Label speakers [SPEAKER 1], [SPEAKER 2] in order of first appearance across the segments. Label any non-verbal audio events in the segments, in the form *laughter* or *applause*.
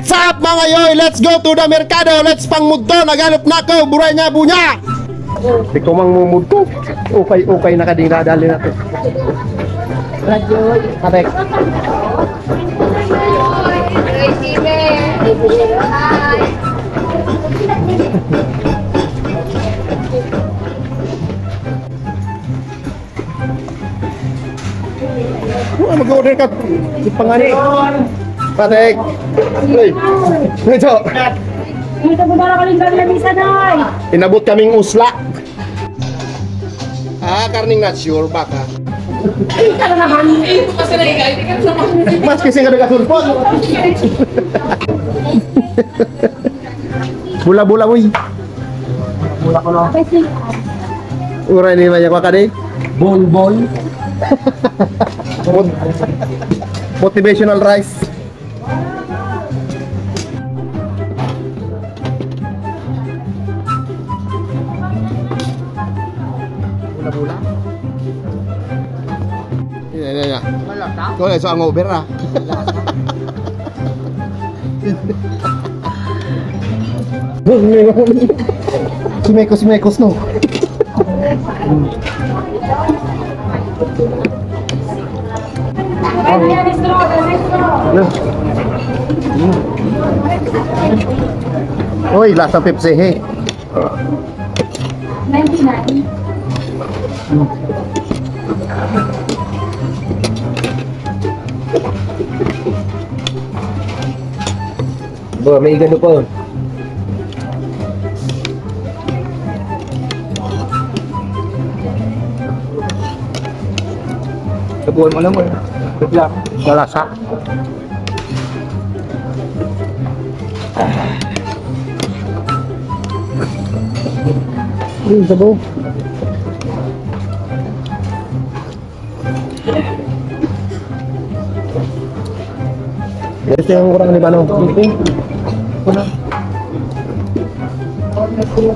[SPEAKER 1] What's up mga yoy? Let's go to the merkado. Let's pangmudto. Naganap na ko. Buray nga bunya. Di ko mang mumudto. Okay, okay na kading nadali natin. Radyo. Atek. Oh, mag-order ka. Di pangani. Patek. Hey. Hey, Cok.
[SPEAKER 2] Dito mo na kaming kami namisa, Nay.
[SPEAKER 1] Inabot kaming usla. Ah, karning not sure baka. Ika na naman. Ito kasi na iga. Ika na naman. Mas kasi nga nagasulpon. Bula-bula, boy. Bula ko na. Uray ni
[SPEAKER 3] banyak makan
[SPEAKER 1] eh. Bonbon. Motivational rice. Yan, yan, yan. Ito na, so ang over ah. Sumekos, sumekos no. Uy, lasa Pepsi he.
[SPEAKER 2] 99.
[SPEAKER 3] Ba, may gano pa. Tabuhan mo lang mo. Wait lang.
[SPEAKER 1] Malasa. Uy, sabaw. Ito yung kurang ni Bano. Kuna.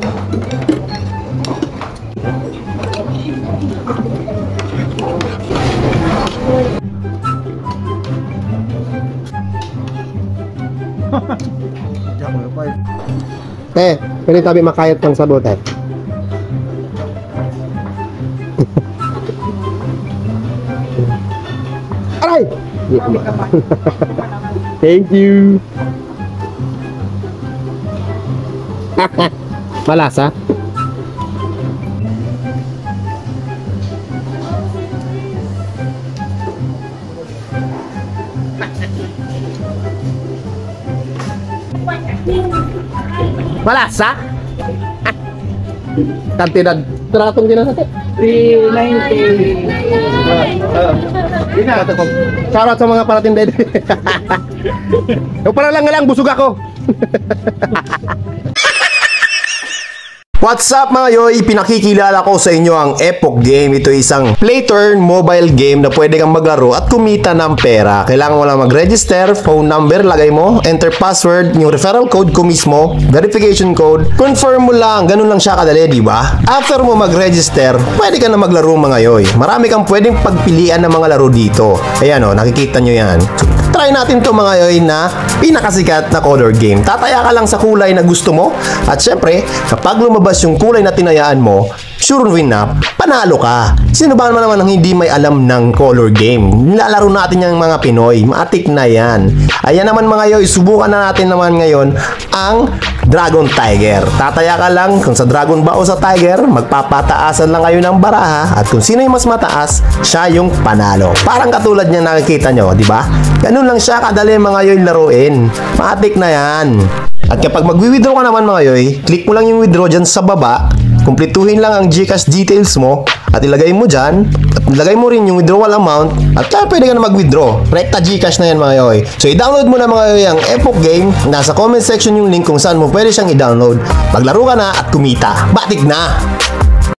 [SPEAKER 1] Eh, pwede tabi makayat ng sabot eh. *laughs* Aray! *laughs* Thank you. *laughs* Malasa? Malasa? *laughs* Kantidad. Tratong din natin.
[SPEAKER 3] 390.
[SPEAKER 1] Hindi na. Shoutout sa mga parating dede. *laughs* Para lang nga lang, busog ako. What's up mga yoy? Pinakikilala ko sa inyo ang Epoch Game. Ito isang play turn mobile game na pwede kang maglaro at kumita ng pera. Kailangan mo lang mag-register, phone number, lagay mo, enter password, yung referral code ko mismo, verification code, confirm mo lang, ganun lang siya kadali, di ba? After mo mag-register, pwede ka na maglaro mga yoy. Marami kang pwedeng pagpilian ng mga laro dito. Ayan o, nakikita nyo yan. Try natin to mga yoy na pinakasikat na color game. Tataya ka lang sa kulay na gusto mo at syempre, kapag lumabas yung kulay na tinayaan mo, sure na, panalo ka. Sino ba naman ang hindi may alam ng color game? Nilalaro natin yung mga Pinoy. Matik na yan. Ayan naman mga yoy, subukan na natin naman ngayon ang Dragon Tiger. Tataya ka lang kung sa Dragon ba o sa Tiger, magpapataasan lang kayo ng baraha at kung sino yung mas mataas, siya yung panalo. Parang katulad niya nakikita nyo, di ba? Ganun lang siya kadali mga yoy laruin. Matik na yan. At kapag mag-withdraw ka naman mga yoy, click mo lang yung withdraw dyan sa baba, kumpletuhin lang ang Gcash details mo, at ilagay mo dyan, at ilagay mo rin yung withdrawal amount, at kaya pwede ka na mag-withdraw. Rekta Gcash na yan mga yoy. So i-download mo na mga yoy ang Epoch Game, nasa comment section yung link kung saan mo pwede siyang i-download. Maglaro ka na at kumita. Batik na!